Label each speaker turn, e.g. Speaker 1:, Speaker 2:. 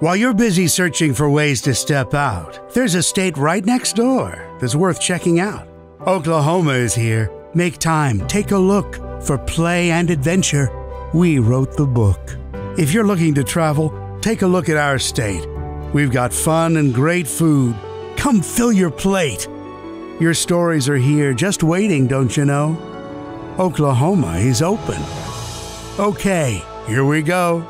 Speaker 1: While you're busy searching for ways to step out, there's a state right next door that's worth checking out. Oklahoma is here. Make time, take a look. For play and adventure, we wrote the book. If you're looking to travel, take a look at our state. We've got fun and great food. Come fill your plate. Your stories are here just waiting, don't you know? Oklahoma is open. Okay, here we go.